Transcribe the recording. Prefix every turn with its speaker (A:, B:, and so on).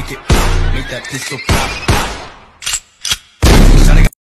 A: Make it pop, make that pistol pop.